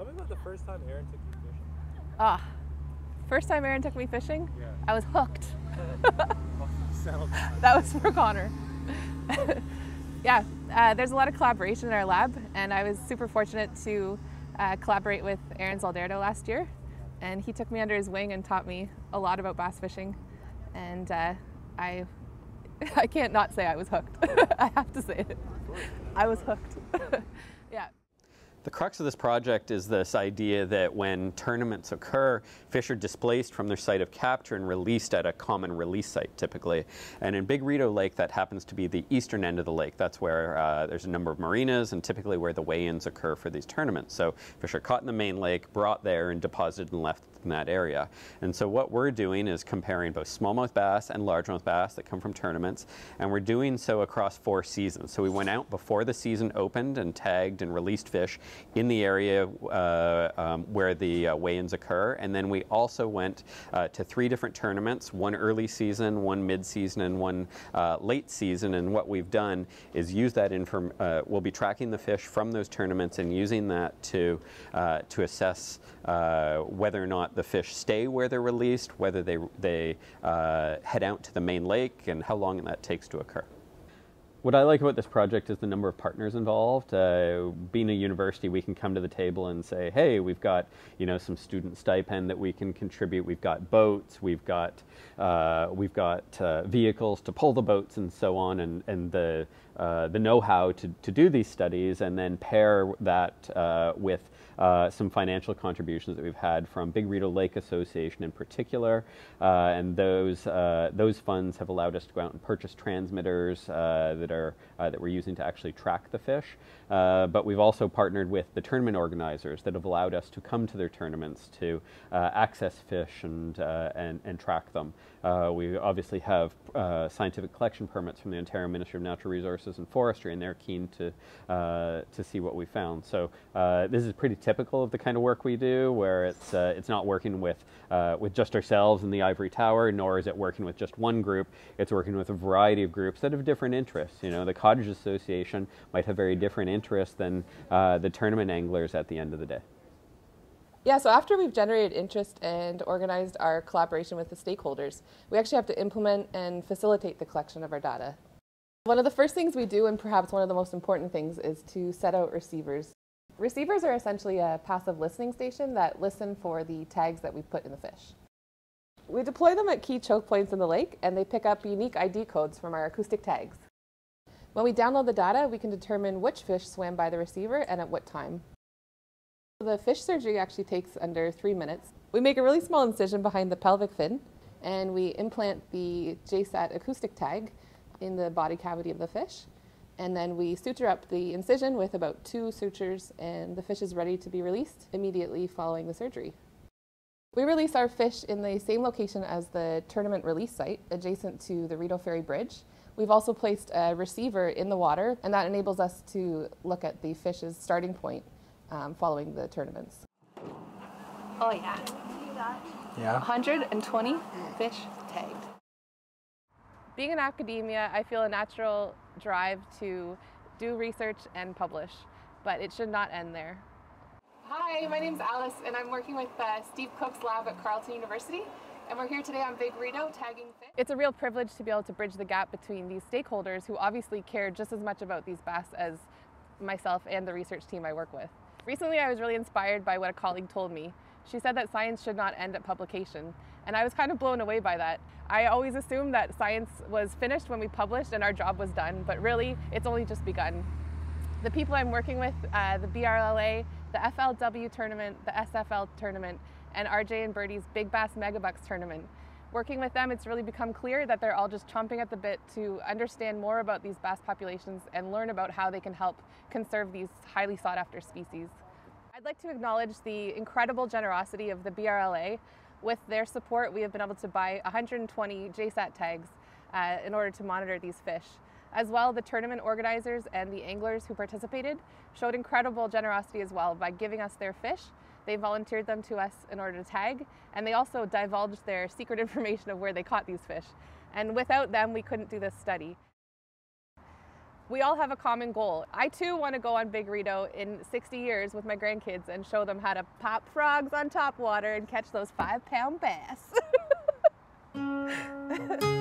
Tell me about the first time Aaron took you fishing. Ah, first time Aaron took me fishing, Yeah. I was hooked. That was for Connor. yeah, uh, there's a lot of collaboration in our lab, and I was super fortunate to uh, collaborate with Aaron Zolderdo last year. And he took me under his wing and taught me a lot about bass fishing. And uh, I, I can't not say I was hooked. I have to say it. I was hooked. yeah. The crux of this project is this idea that when tournaments occur, fish are displaced from their site of capture and released at a common release site typically. And in Big Rideau Lake, that happens to be the eastern end of the lake. That's where uh, there's a number of marinas and typically where the weigh-ins occur for these tournaments. So fish are caught in the main lake, brought there, and deposited and left in that area. And so what we're doing is comparing both smallmouth bass and largemouth bass that come from tournaments, and we're doing so across four seasons. So we went out before the season opened and tagged and released fish in the area uh, um, where the uh, weigh-ins occur, and then we also went uh, to three different tournaments, one early season, one mid-season, and one uh, late season, and what we've done is use that inform, uh, we'll be tracking the fish from those tournaments and using that to, to assess whether or not the fish stay where they're released, whether they, they head out to the main lake, and how long that takes to occur. What I like about this project is the number of partners involved. Uh, being a university, we can come to the table and say, "Hey, we've got you know some student stipend that we can contribute. We've got boats, we've got uh, we've got uh, vehicles to pull the boats and so on, and and the uh, the know-how to to do these studies, and then pair that uh, with uh, some financial contributions that we've had from Big Rideau Lake Association in particular, uh, and those uh, those funds have allowed us to go out and purchase transmitters that are that we're using to actually track the fish. But we've also partnered with the tournament organizers that have allowed us to come to their tournaments to access fish and and and track them. we obviously have scientific collection permits from the Ontario Ministry of Natural Resources and Forestry, and they're keen to to see what we found. So this is pretty typical of the kind of work we do, where it's uh, it's not working with uh, with just ourselves in the ivory tower, nor is it working with just one group. It's working with a variety of groups that have different interests. You know, the Cottage Association might have very different interests than uh, the tournament anglers at the end of the day. Yeah, so after we've generated interest and organized our collaboration with the stakeholders, we actually have to implement and facilitate the collection of our data. One of the first things we do, and perhaps one of the most important things, is to set out receivers. Receivers are essentially a passive listening station that listen for the tags that we put in the fish. We deploy them at key choke points in the lake and they pick up unique ID codes from our acoustic tags. When we download the data, we can determine which fish swam by the receiver and at what time. The fish surgery actually takes under three minutes. We make a really small incision behind the pelvic fin and we implant the JSAT acoustic tag in the body cavity of the fish and then we suture up the incision with about two sutures and the fish is ready to be released immediately following the surgery. We release our fish in the same location as the tournament release site, adjacent to the Rideau Ferry Bridge. We've also placed a receiver in the water, and that enables us to look at the fish's starting point um, following the tournaments. Oh yeah. Yeah. 120 fish tagged. Being in academia, I feel a natural drive to do research and publish, but it should not end there. Hi, my name is Alice, and I'm working with uh, Steve Cooke's lab at Carleton University, and we're here today on Big Rideau tagging fish. It's a real privilege to be able to bridge the gap between these stakeholders who obviously care just as much about these bass as myself and the research team I work with. Recently, I was really inspired by what a colleague told me. She said that science should not end at publication, and I was kind of blown away by that. I always assumed that science was finished when we published and our job was done, but really, it's only just begun. The people I'm working with, uh, the BRLA, the FLW tournament, the SFL tournament, and RJ and Birdie's Big Bass Megabucks tournament. Working with them, it's really become clear that they're all just chomping at the bit to understand more about these bass populations and learn about how they can help conserve these highly sought after species. I'd like to acknowledge the incredible generosity of the BRLA. With their support, we have been able to buy 120 JSAT tags uh, in order to monitor these fish. As well, the tournament organizers and the anglers who participated showed incredible generosity as well by giving us their fish. They volunteered them to us in order to tag, and they also divulged their secret information of where they caught these fish. And without them, we couldn't do this study. We all have a common goal. I too want to go on Big Rideau in 60 years with my grandkids and show them how to pop frogs on top water and catch those five pound bass.